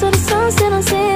sunset on sand